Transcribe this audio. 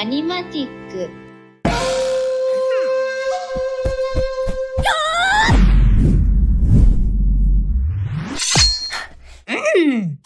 アニマティック。うん